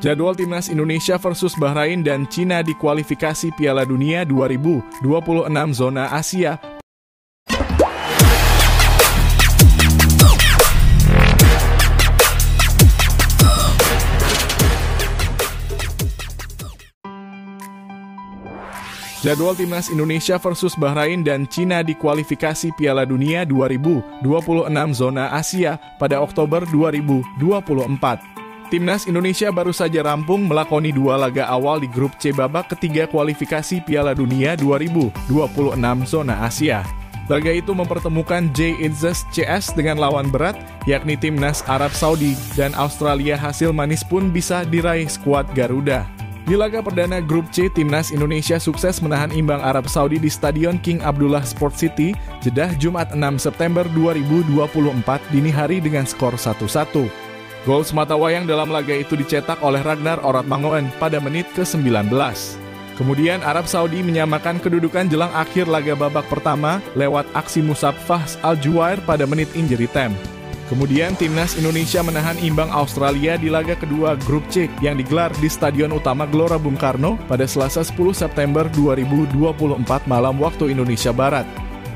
Jadwal timnas Indonesia versus Bahrain dan Cina di kualifikasi Piala Dunia 2026 zona Asia Jadwal timnas Indonesia versus Bahrain dan Cina di kualifikasi Piala Dunia 2026 zona Asia pada Oktober 2024. Timnas Indonesia baru saja rampung melakoni dua laga awal di grup C babak ketiga kualifikasi Piala Dunia 2026 zona Asia. Laga itu mempertemukan J Izzas CS dengan lawan berat, yakni timnas Arab Saudi dan Australia hasil manis pun bisa diraih skuad Garuda. Di laga perdana grup C, timnas Indonesia sukses menahan imbang Arab Saudi di Stadion King Abdullah Sport City, Jeddah Jumat 6 September 2024 dini hari dengan skor 1-1. Gol semata wayang dalam laga itu dicetak oleh Ragnar Orat Mangoen pada menit ke-19. Kemudian Arab Saudi menyamakan kedudukan jelang akhir laga babak pertama lewat aksi Musab Fahs Al-Juwair pada menit injury time. Kemudian timnas Indonesia menahan imbang Australia di laga kedua grup C yang digelar di Stadion Utama Gelora Bung Karno pada Selasa 10 September 2024 malam waktu Indonesia Barat.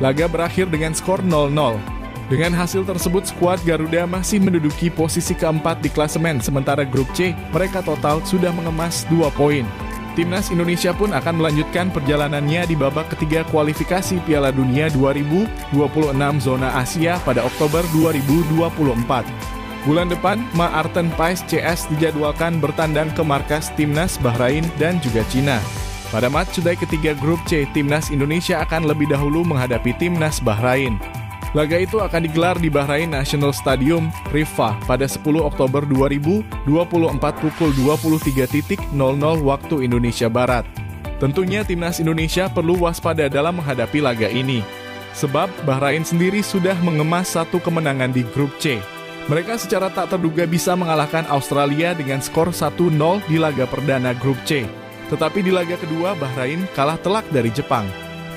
Laga berakhir dengan skor 0-0. Dengan hasil tersebut, skuad Garuda masih menduduki posisi keempat di klasemen, sementara grup C mereka total sudah mengemas 2 poin. Timnas Indonesia pun akan melanjutkan perjalanannya di babak ketiga kualifikasi Piala Dunia 2026 zona Asia pada Oktober 2024. Bulan depan, Ma Arten Pais CS dijadwalkan bertandang ke markas Timnas Bahrain dan juga Cina. Pada matchday ketiga grup C, Timnas Indonesia akan lebih dahulu menghadapi Timnas Bahrain. Laga itu akan digelar di Bahrain National Stadium, Rifah, pada 10 Oktober 2024 pukul 23.00 waktu Indonesia Barat. Tentunya timnas Indonesia perlu waspada dalam menghadapi laga ini. Sebab Bahrain sendiri sudah mengemas satu kemenangan di grup C. Mereka secara tak terduga bisa mengalahkan Australia dengan skor 1-0 di laga perdana grup C. Tetapi di laga kedua Bahrain kalah telak dari Jepang.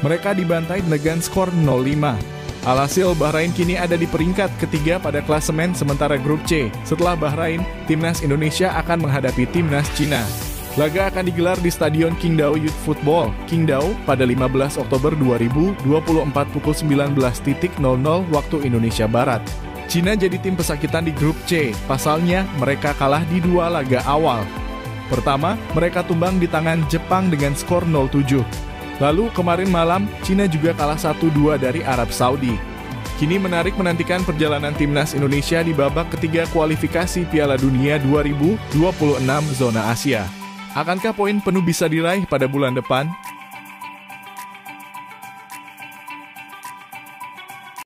Mereka dibantai dengan skor 0-5. Alhasil Bahrain kini ada di peringkat ketiga pada klasemen sementara grup C. Setelah Bahrain, timnas Indonesia akan menghadapi timnas Cina. Laga akan digelar di Stadion Qingdao Youth Football, Qingdao, pada 15 Oktober 2024 pukul 19.00 waktu Indonesia Barat. Cina jadi tim pesakitan di grup C, pasalnya mereka kalah di dua laga awal. Pertama, mereka tumbang di tangan Jepang dengan skor 0-7. Lalu kemarin malam, Cina juga kalah 1-2 dari Arab Saudi. Kini menarik menantikan perjalanan timnas Indonesia di babak ketiga kualifikasi Piala Dunia 2026 zona Asia. Akankah poin penuh bisa diraih pada bulan depan?